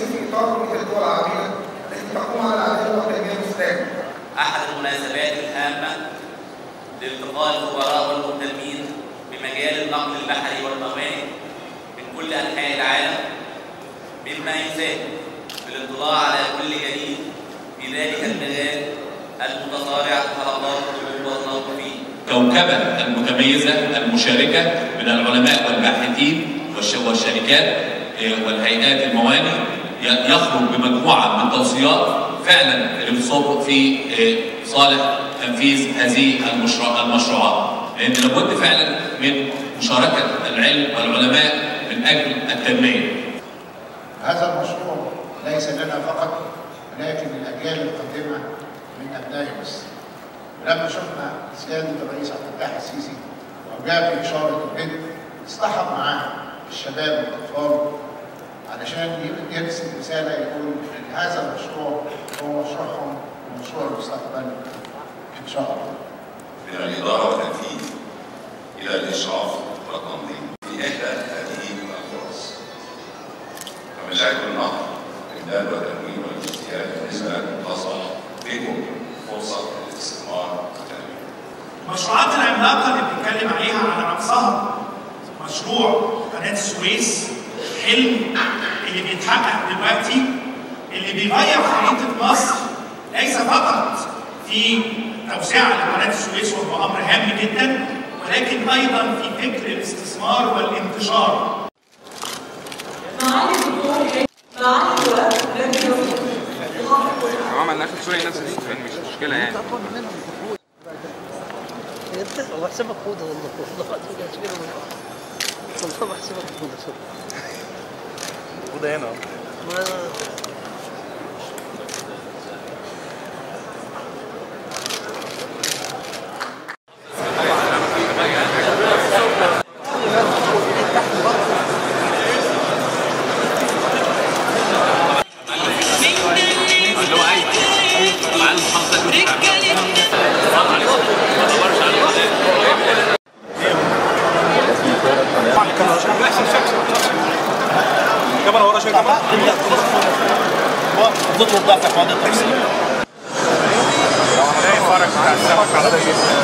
في الدول التي تقوم على. أحد المناسبات الهامة لالتقاء الخبراء والمهتمين بمجال النقل البحري والموانئ من كل أنحاء العالم مما يساهم في الاطلاع على كل جديد في ذلك المجال المتصارع طلبات الطلوب والناطقين. كوكبة المتميزة المشاركة من العلماء والباحثين والش- والشركات آه، والهيئات الموانئ يخرج بمجموعة من توصيات فعلا لتصب في آه، صالح تنفيذ هذه المشروع- المشروعات لأن لابد فعلا من مشاركة العلم والعلماء من أجل التنمية هذا المشروع ليس لنا فقط ولكن للاجيال القادمه من ابناء مصر. ولما شفنا سيادة الرئيس عبد الفتاح السيسي وجاء في إشارة البنت اصطحب معاه الشباب والأطفال علشان يرسل رساله يقول ان هذا المشروع هو مشروعهم ومشروع المستقبل إن شاء الله. من الإدارة والتنفيذ إلى الإشراف والتنظيم في إحدى هذه الفرص. فمشاكل النهر إمداد وتمويل والاجتهاد بالنسبة لكم تصبح بكم فرصة للاستثمار والتنمية. المشروعات العملاقة اللي بنتكلم عليها على رأسها مشروع قناة السويس حلم اللي بيتحقق دلوقتي اللي بيغير خريطة مصر ليس فقط في توسعة لقناة السويس وهو أمر هام جدا ولكن أيضا في فكر الاستثمار والانتشار. معالي الدكتور معالي الوقت لم يصل لو عمل نفس شوية نفس السؤال مش مشكله يعني هو حسابك خوضة والله والله العظيم والله بحسبك خوضة Budeno. Acaba na hora, já acaba. Vou mudar a corda, tá? Vem fora com o cara, cara.